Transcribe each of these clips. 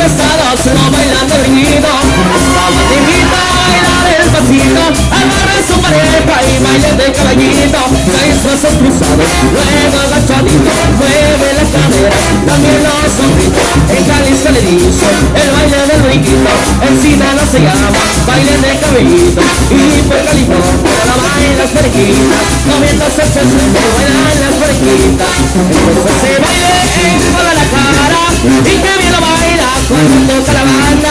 estados lo bailando erguido Vamos a bailar el pasito y baile de caballito Seis brazos cruzados, luego agachadito Mueve las caderas, también los zorritos En Cali se le dice el baile del riquito En Sinaloa se llama baile de cabellito Y por California la bailan las perejitas Moviéndose el centro, bailan las perejitas Entonces se baile en toda la cara Y también lo baila cuando toca la banda.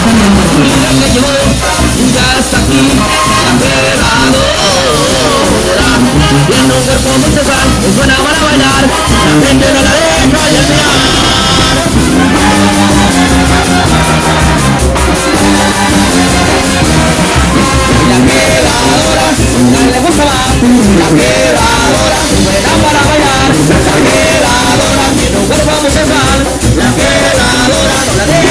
Mira que yo ya está aquí, la Viendo un cuerpo muy cesar, es buena para bailar La gente no la deja llegar La quedadora, la le gusta más La quedadora, buena para bailar La quedadora, viendo un cuerpo muy cesar La quedadora, no la deja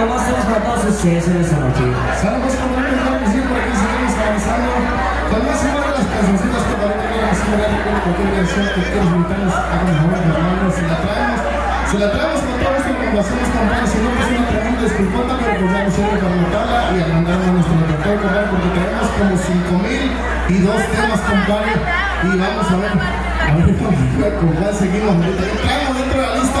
para todos esta noche? Saludos con un aquí seguimos avanzando. Con más las que que con que hagan favor de hermanos, se la traemos. Se la traemos con todas las recomendaciones también, si no es una pregunta disculpada, pero pues vamos a ir a y a mandarla nuestro director porque tenemos como 5 mil y dos temas, con compadre, y vamos a ver, a ver cómo, con seguimos. Traemos dentro de la lista.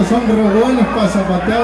estos son rodones para zapatear.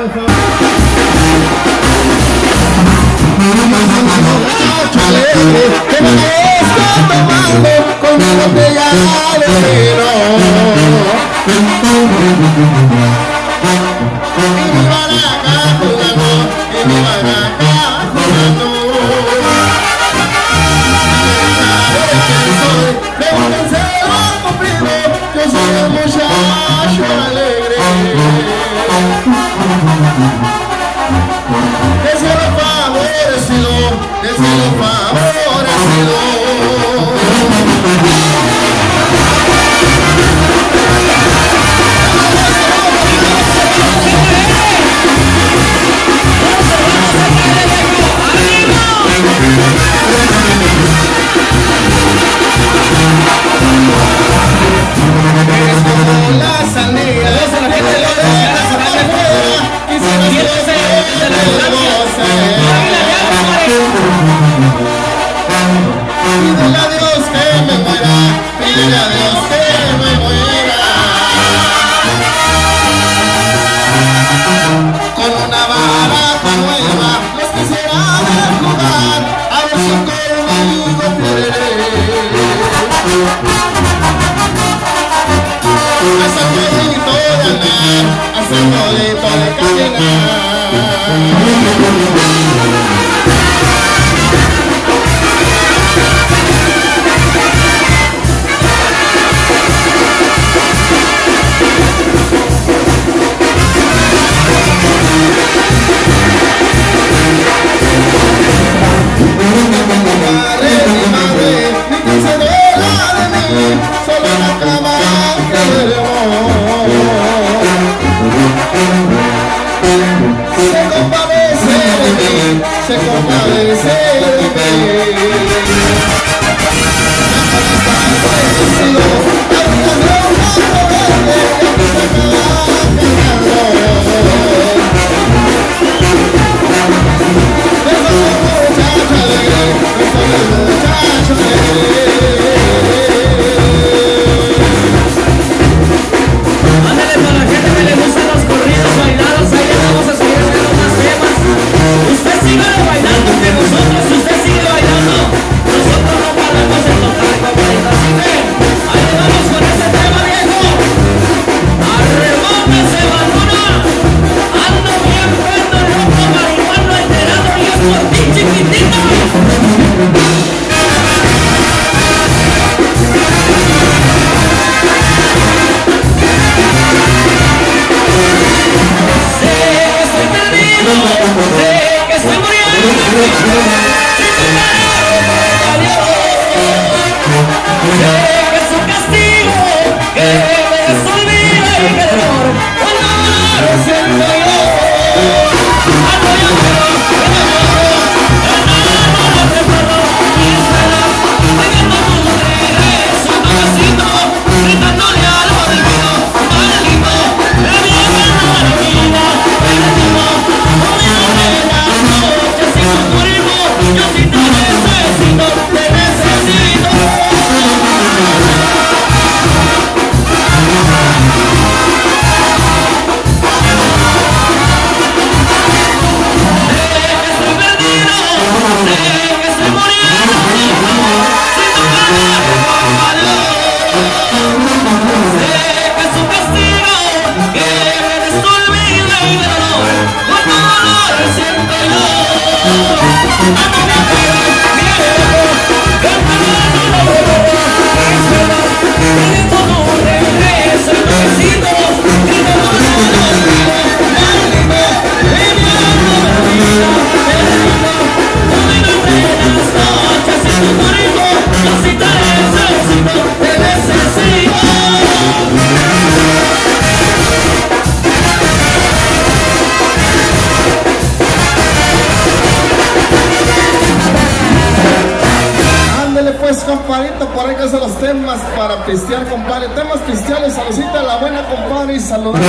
Temas para pistear, compadre. Temas pisteales, saludita a la buena, compadre, y saludar.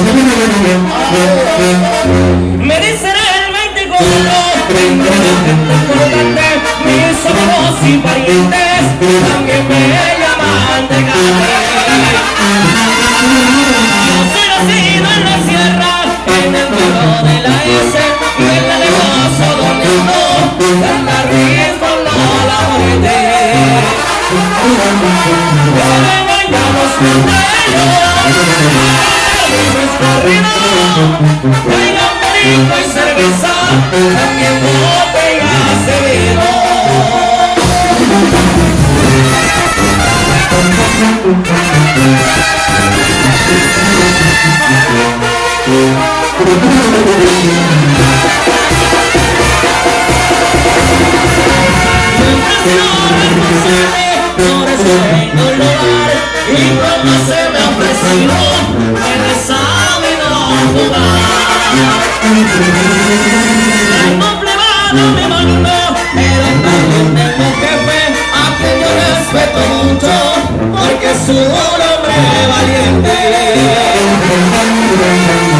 Me dicen el 24, tengo gente importante, mis amigos y parientes también me llaman de Yo soy nacido en la sierra, en el pueblo de la S, en la negocio donde ando, canta ritmo no la muerte. Y cerveza, también botellas de vino. Por tengo un lugar y como se me ha ofrecido me sabe no jugar. Tengo privado me mando, pero también tengo jefe a quien yo respeto mucho porque es un hombre valiente.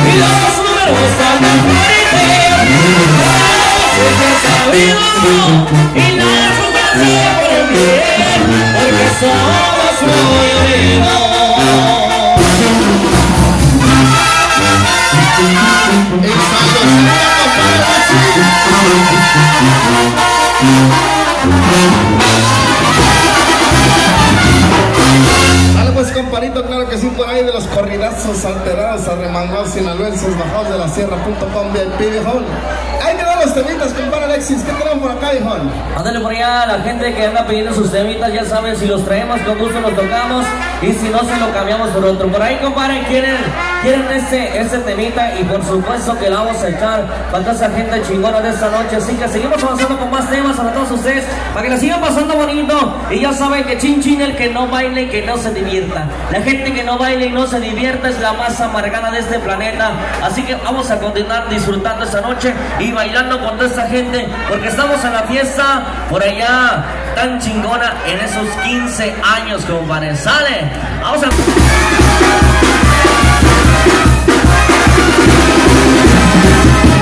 Y los números andan sabido y la el bien, porque somos muy unidos. Pues, compadrito, claro que sí, por ahí de los corridazos alterados, arremangados, sinaloenses, bajados de la sierra.com, VIP, viejón. Los temitas, compadre Alexis. ¿Qué tenemos por acá, viejón? Ándale por allá, la gente que anda pidiendo sus temitas, ya saben, si los traemos con gusto los tocamos y si no se lo cambiamos por otro. Por ahí, compadre, quieren, quieren ese, ese temita y por supuesto que la vamos a echar para toda esa gente chingona de esta noche. Así que seguimos avanzando con más temas para todos ustedes, para que la sigan pasando bonito. Y ya saben que chin chin el que no baile y que no se divierta. La gente que no baile y no se divierta es la más amargada de este planeta. Así que vamos a continuar disfrutando esta noche y bailando con toda esta gente, porque estamos en la fiesta por allá tan chingona en esos 15 años, compadre. Sale, vamos a.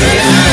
Ándale,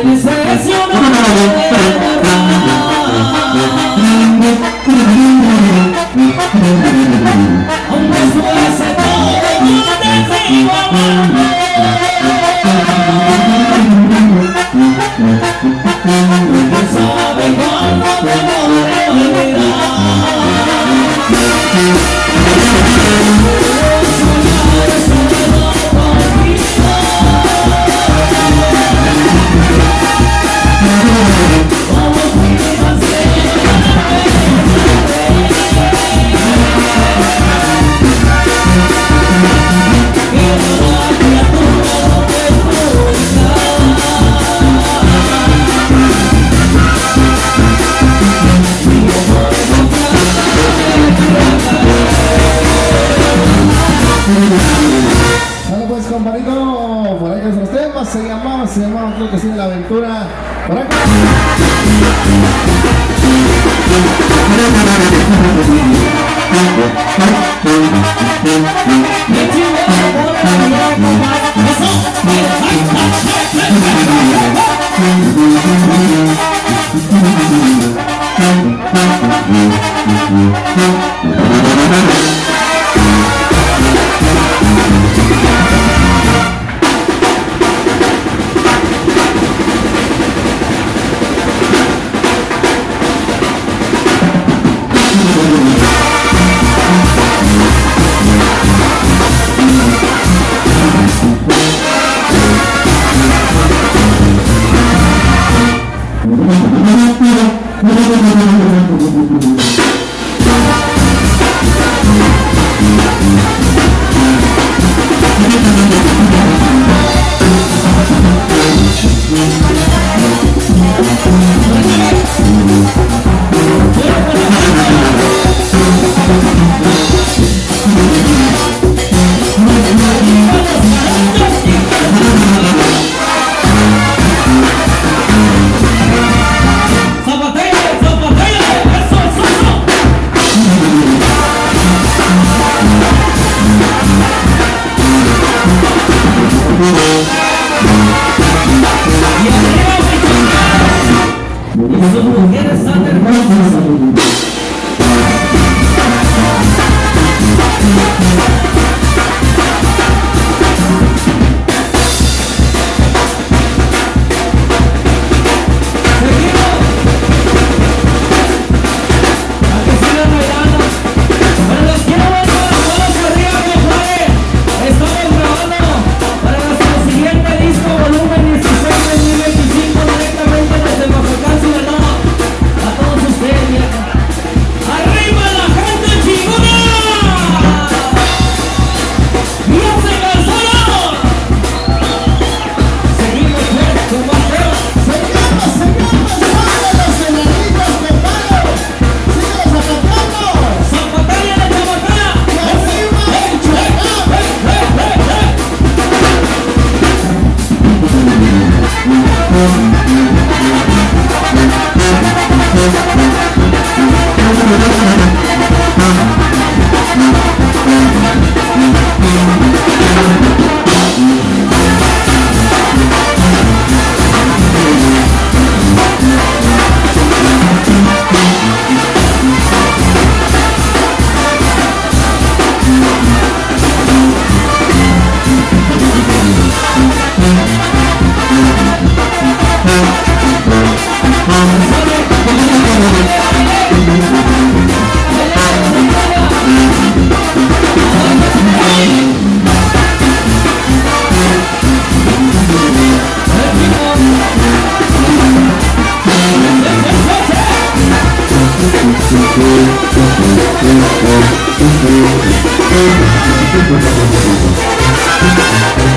Bueno,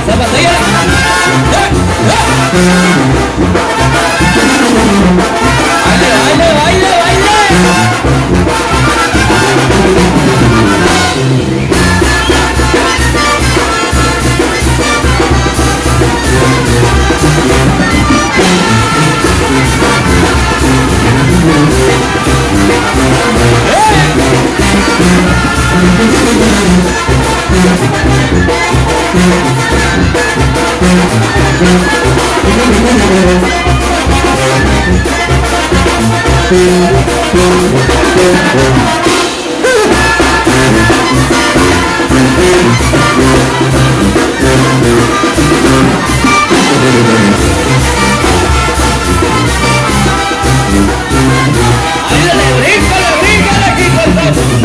Sahabat saya Ayo, ayo, ayo, ayo Ayúdale, bríncale, bríncale, aquí